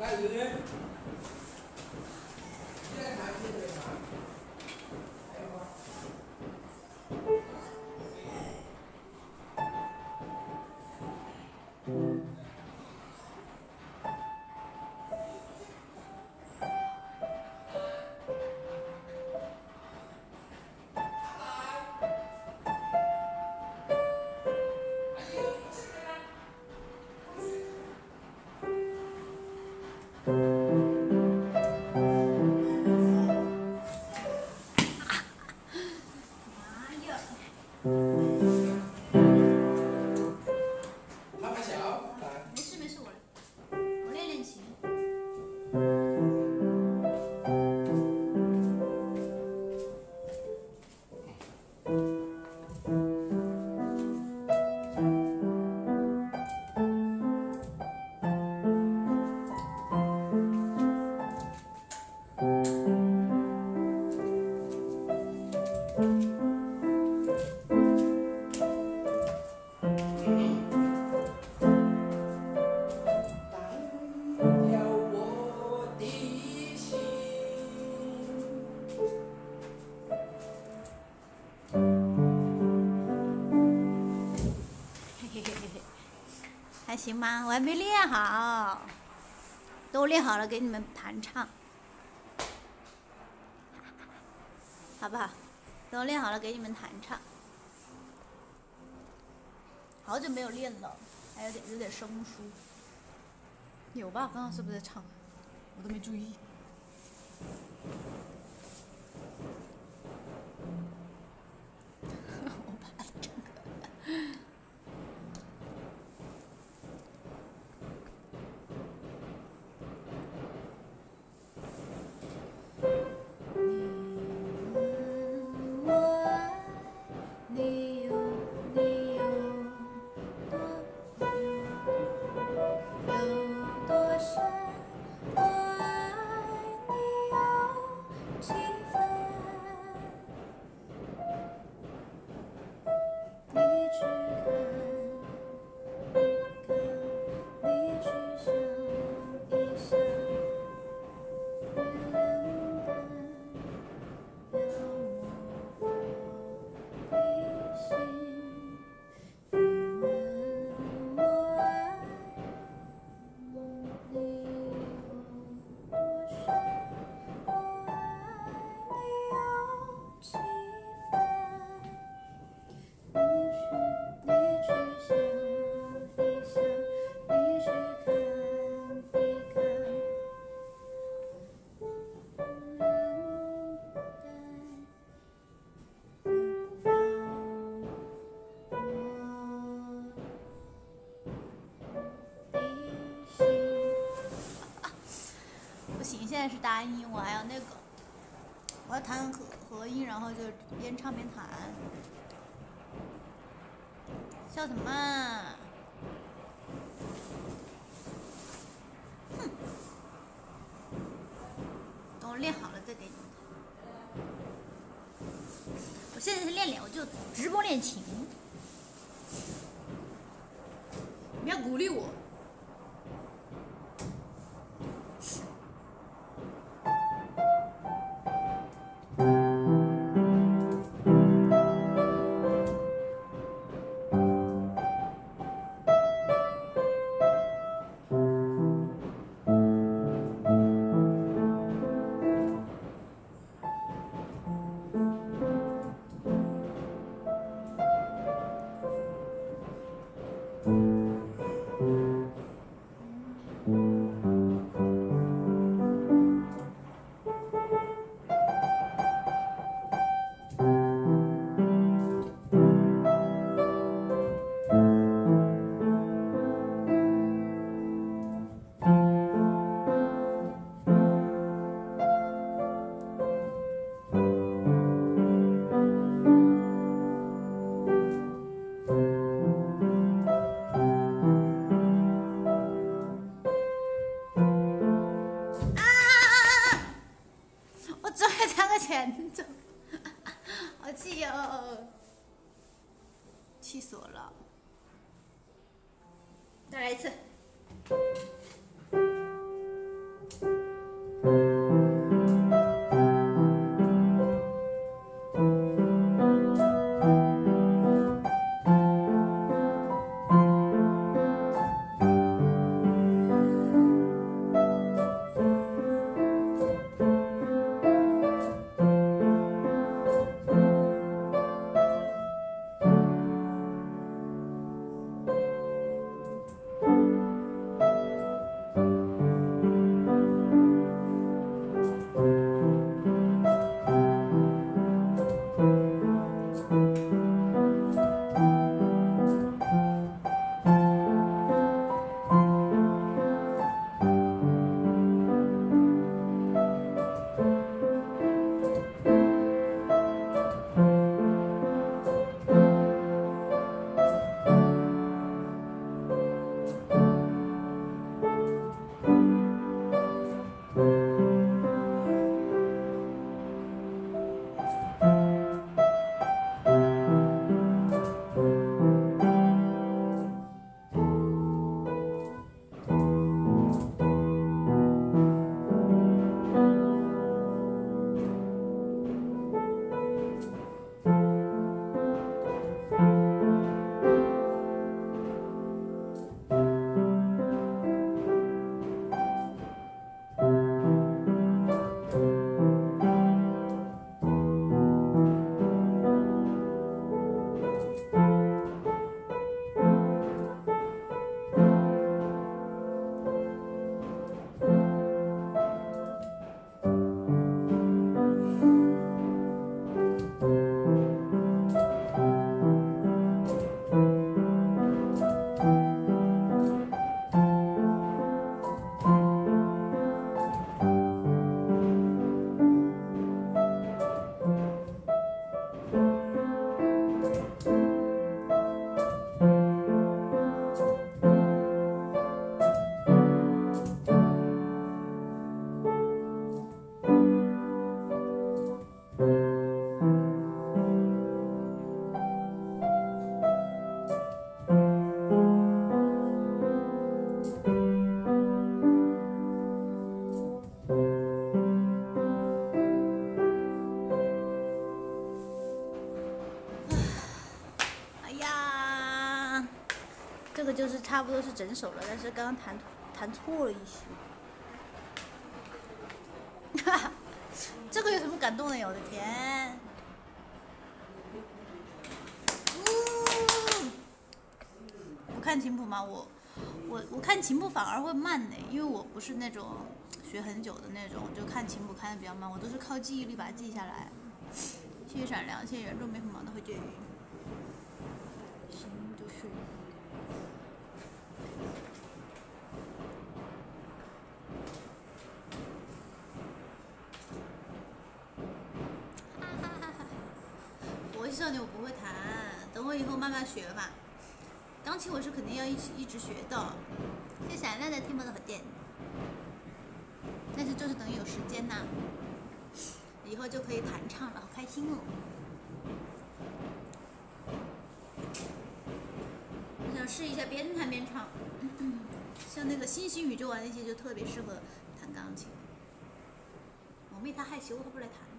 来，刘军，你来看，你来看。还行吗？我还没练好，等我练好了给你们弹唱，好不好？等我练好了给你们弹唱。好久没有练了，还有点有点生疏。有吧？刚刚是不是在唱？我都没注意。不行，现在是单音，我还要那个，我要弹和和音，然后就边唱边弹。笑什么？哼！等我练好了再给你们。我现在是练练，我就直播练琴。你们要鼓励我。前奏，好气哦！气死我了！再来一次。这个就是差不多是整首了，但是刚刚弹弹错了一些。这个有什么感动的呀？我的天！呜，不看琴谱吗？我我我看琴谱反而会慢呢，因为我不是那种学很久的那种，就看琴谱看的比较慢，我都是靠记忆力把它记下来。谢谢闪亮，谢谢圆桌没很忙的会介于。行，就是。我少年我不会弹，等我以后慢慢学吧。钢琴我是肯定要一直一直学的。谢谢闪亮的听梦的火箭。但是就是等于有时间呐，以后就可以弹唱了，好开心哦。我想试一下边弹边唱，像那个星星宇宙啊那些就特别适合弹钢琴。我妹她害羞，她不来弹。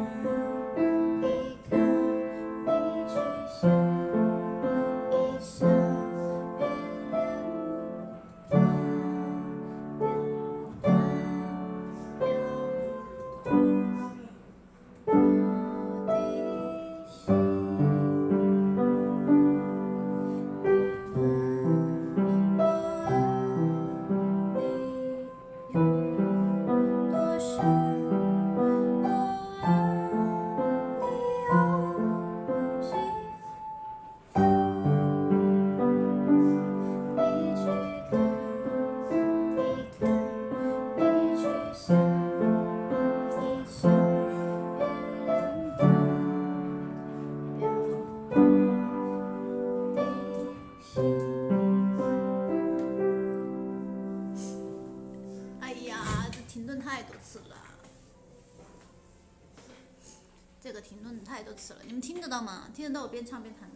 Amen. 了你们听得到吗？听得到我边唱边弹